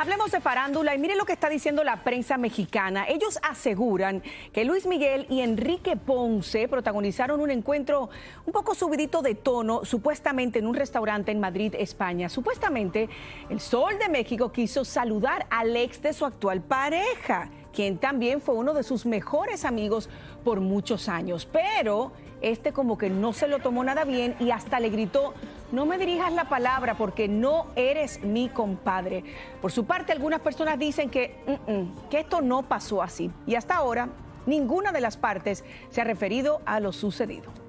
Hablemos de farándula y mire lo que está diciendo la prensa mexicana. Ellos aseguran que Luis Miguel y Enrique Ponce protagonizaron un encuentro un poco subidito de tono, supuestamente en un restaurante en Madrid, España. Supuestamente, el Sol de México quiso saludar al ex de su actual pareja, quien también fue uno de sus mejores amigos por muchos años. Pero este como que no se lo tomó nada bien y hasta le gritó, no me dirijas la palabra porque no eres mi compadre. Por su parte, algunas personas dicen que, mm, mm, que esto no pasó así y hasta ahora ninguna de las partes se ha referido a lo sucedido.